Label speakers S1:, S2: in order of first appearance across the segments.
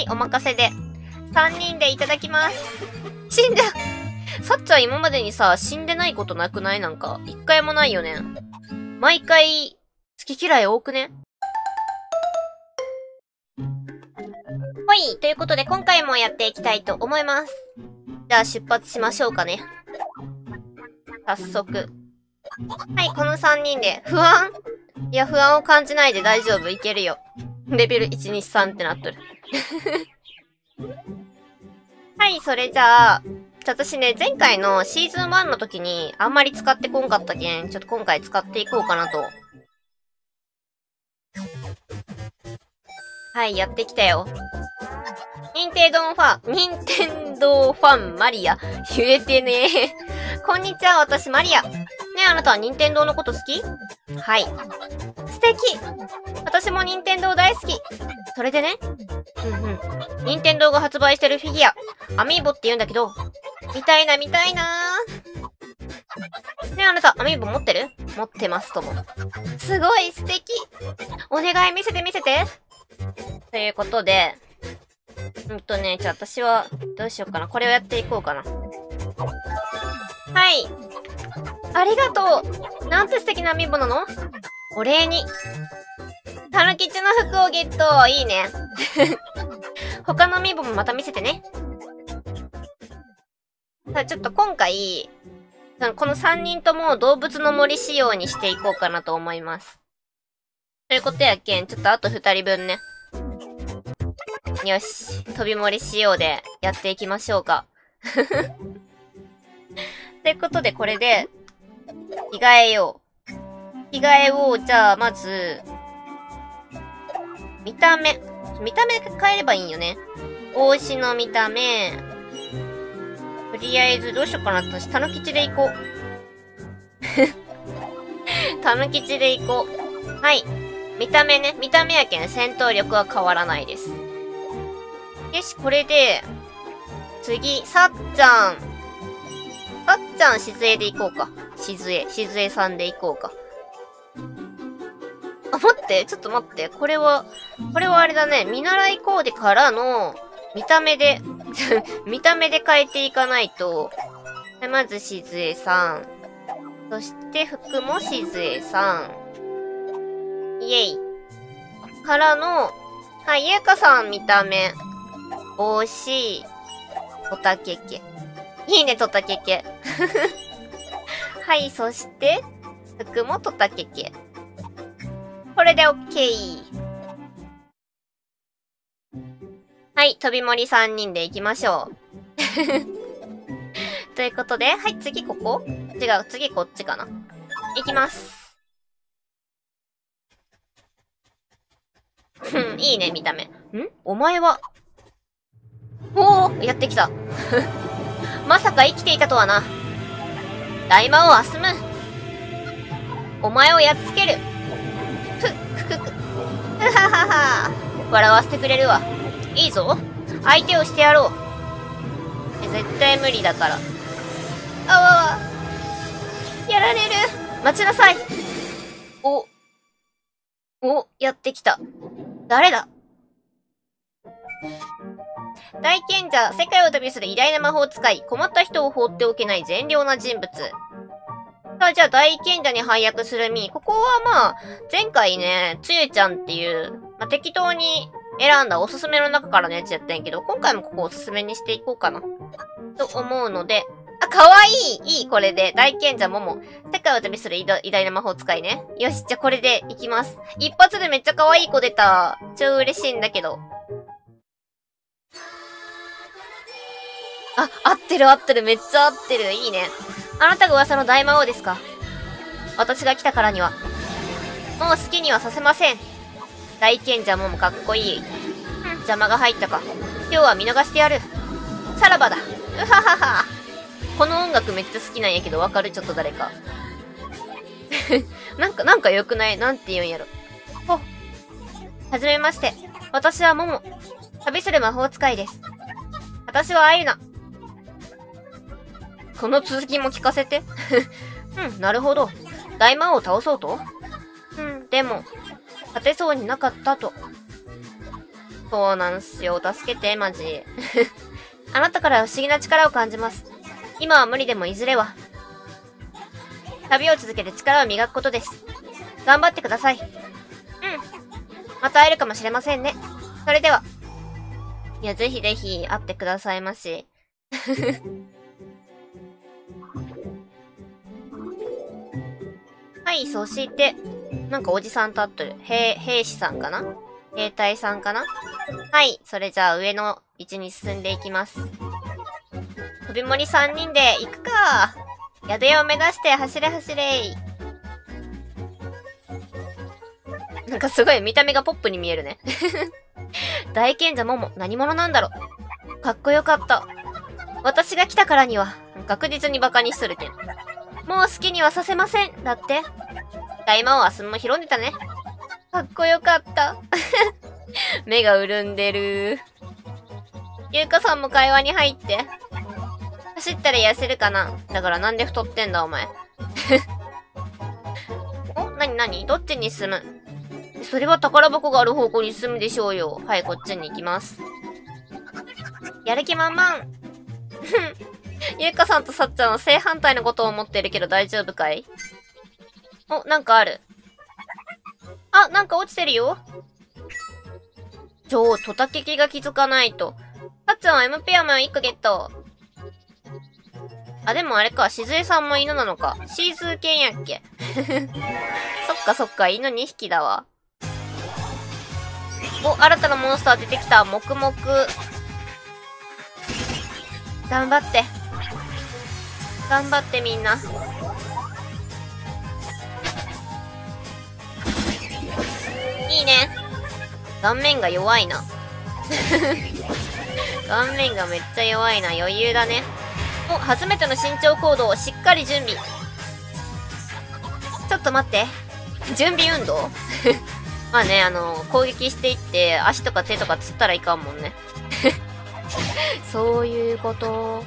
S1: はい、お任せで。3人でいただきます。死んださっちゃん今までにさ、死んでないことなくない？なんか、一回もないよね。毎回、好き嫌い多くね？ほい、ということで今回もやっていきたいと思います。じゃあ出発しましょうかね。早速。はい、この3人で、不安？いや、不安を感じないで大丈夫、いけるよ。レベル1、2、3ってなっとる。はい、それじゃあ、私ね、前回のシーズン1の時にあんまり使ってこんかったけん、ちょっと今回使っていこうかなと。はい、やってきたよ。任天堂ファン、任天堂ファンマリア。言えてね こんにちは、私マリア。ねえ、あなたは任天堂のこと好き？はい。素敵私も任天堂大好き。それでね。うんうん。任天堂が発売してるフィギュア、アミーボって言うんだけど、見たいな、見たいなねえ、あなた、アミーボ持ってる？持ってますとも。すごい素敵お願い見せて見せてということで、うんとね、じゃあ私は、どうしようかな。これをやっていこうかな。はい。ありがとうなんて素敵なアミーボなの？お礼に。たぬきちの服をゲットいいね。他のミーボもまた見せてね。さあ、ちょっと今回、この3人とも動物の森仕様にしていこうかなと思います。ということやけん、ちょっとあと2人分ね。よし。飛び盛り仕様でやっていきましょうか。ということで、これで、着替えよう。着替えを、じゃあ、まず、見た目。見た目変えればいいんよね。帽子の見た目。とりあえず、どうしようかな。私、たぬきちで行こう。たぬきちで行こう。はい。見た目ね。見た目やけん戦闘力は変わらないです。よし、これで、次、さっちゃん。さっちゃん、しずえで行こうか。しずえ、しずえさんで行こうか。待って、ちょっと待って。これは、これはあれだね。見習いコーデからの、見た目で 見た目で変えていかないと。まず、しずえさん。そして、服もしずえさん。イェイ。からの、はい、ゆうかさん見た目。帽子、おたけけ。いいね、とたけけ。はい、そして、服もとたけけ。これでオッケー。はい、飛び盛り3人で行きましょう。ということで、はい、次ここ？違う、次こっちかな。行きます。いいね、見た目。ん？お前は、おおやってきた。まさか生きていたとはな。大魔王アスム。お前をやっつける。ふ、くく。ははは。笑わせてくれるわ。いいぞ。相手をしてやろう。絶対無理だから。あわわ。やられる。待ちなさい。お。お、やってきた。誰だ？大賢者、世界を旅する偉大な魔法使い、困った人を放っておけない善良な人物。じゃあ大賢者に配役するみ。ここはまあ、前回ね、つゆちゃんっていう、まあ、適当に選んだおすすめの中からのやつやったんやけど、今回もここおすすめにしていこうかな。と思うので、あ、かわいいいい、これで。大賢者もも。世界を旅する偉大な魔法使いね。よし、じゃあこれでいきます。一発でめっちゃ可愛い子出た。超嬉しいんだけど。あ、合ってる合ってる、めっちゃ合ってる。いいね。あなたが噂の大魔王ですか？私が来たからには。もう好きにはさせません。大賢者ももかっこいい。邪魔が入ったか。今日は見逃してやる。さらばだ。うははは。この音楽めっちゃ好きなんやけど、わかる？ちょっと誰か。なんか、なんか良くない？なんて言うんやろ。ほ。はじめまして。私はモモ。旅する魔法使いです。私はアイナ。この続きも聞かせて。うん、なるほど。大魔王を倒そうと？うん、でも、勝てそうになかったと。そうなんすよ。助けて、マジ。あなたから不思議な力を感じます。今は無理でもいずれは。旅を続けて力を磨くことです。頑張ってください。うん。また会えるかもしれませんね。それでは。いや、ぜひぜひ会ってくださいまし。はい、そして、なんかおじさん立っとる。兵、兵士さんかな？兵隊さんかな？はい、それじゃあ上の位置に進んでいきます。飛び盛り3人で行くか。宿屋を目指して走れ走れなんかすごい見た目がポップに見えるね 大賢者モモ、何者なんだろうかっこよかった。私が来たからには、確実に馬鹿にしとるけん。もう好きにはさせません。だって。大魔王はすんも拾んでたね。かっこよかった。目が潤んでる。ゆうかさんも会話に入って。走ったら痩せるかなだからなんで太ってんだお前。お？なになにどっちに進む？それは宝箱がある方向に進むでしょうよ。はい、こっちに行きます。やる気満々。ゆうかさんとさっちゃんは正反対のことを思ってるけど大丈夫かい？お、なんかある。あ、なんか落ちてるよ。ちょ、トタケキが気づかないと。さっちゃんは MP アマを1個ゲット。あ、でもあれか、しずえさんも犬なのか。シーズー犬やっけ？そっかそっか、犬2匹だわ。お、新たなモンスター出てきた。黙々。頑張って。頑張ってみんな。いいね。顔面が弱いな。顔面がめっちゃ弱いな。余裕だね。お、初めての慎重行動をしっかり準備。ちょっと待って。準備運動？まあね、あの、攻撃していって、足とか手とかつったらいかんもんね。そういうこと。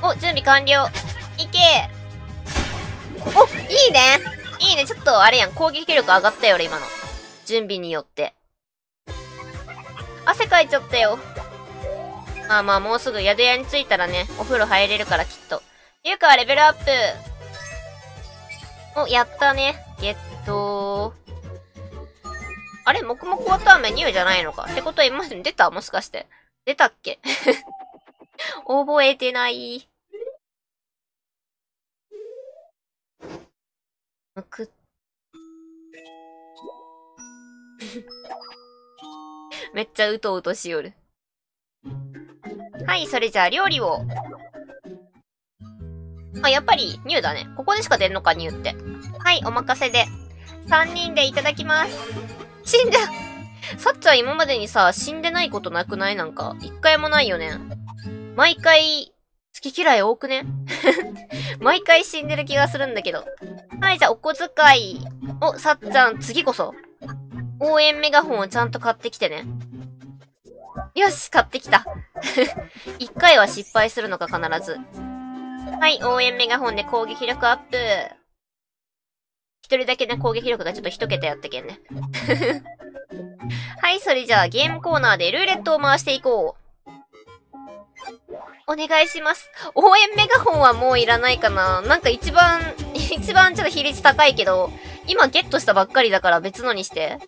S1: お、準備完了。いけお、いいねいいね。ちょっとあれやん。攻撃力上がったよ、俺今の。準備によって。汗かいちゃったよ。まあまあ、もうすぐ宿屋に着いたらね、お風呂入れるからきっと。ゆうかはレベルアップお、やったね。ゲットあれ？黙々ワターメニューじゃないのか？ってことは今出た？もしかして。出たっけ？覚えてない。むく。めっちゃうとうとしよる。はい、それじゃあ料理を。あ、やっぱり、ニューだね。ここでしか出んのか、ニューって。はい、お任せで。3人でいただきます。死んださっちゃん今までにさ、死んでないことなくない？なんか、一回もないよね。毎回、好き嫌い多くね？毎回死んでる気がするんだけど。はい、じゃあお小遣い。お、さっちゃん、次こそ。応援メガホンをちゃんと買ってきてね。よし、買ってきた。一回は失敗するのか、必ず。はい、応援メガホンで攻撃力アップ。一人だけね、攻撃力がちょっと一桁やったけんね。はい、それじゃあゲームコーナーでルーレットを回していこう。お願いします。応援メガホンはもういらないかななんか一番、一番ちょっと比率高いけど、今ゲットしたばっかりだから別のにして。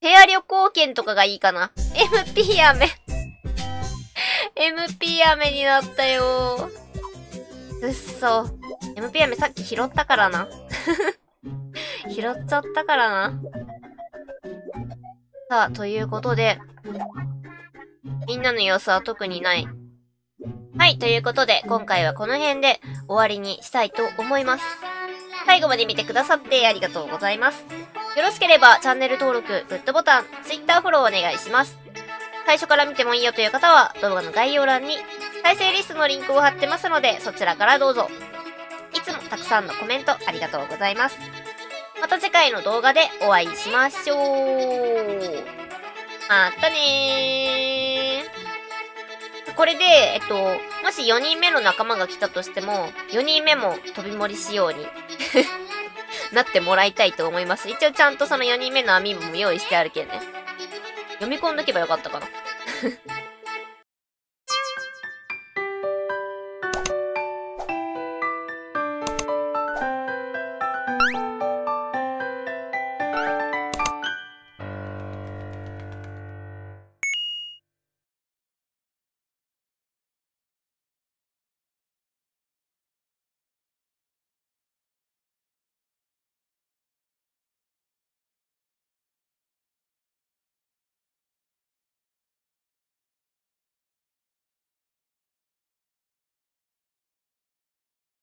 S1: ペア旅行券とかがいいかな。MP 飴 MP 飴になったようっそ。MP 飴さっき拾ったからな。拾っちゃったからな。さあ、ということで、みんなの様子は特にない。はい、ということで、今回はこの辺で終わりにしたいと思います。最後まで見てくださってありがとうございます。よろしければチャンネル登録、グッドボタン、Twitter フォローお願いします。最初から見てもいいよという方は動画の概要欄に再生リストのリンクを貼ってますのでそちらからどうぞ。いつもたくさんのコメントありがとうございます。また次回の動画でお会いしましょう。またねー。これで、えっと、もし4人目の仲間が来たとしても、4人目も飛び盛り仕様に なってもらいたいと思います。一応ちゃんとその4人目の網も用意してあるけんね。読み込んどけばよかったかな。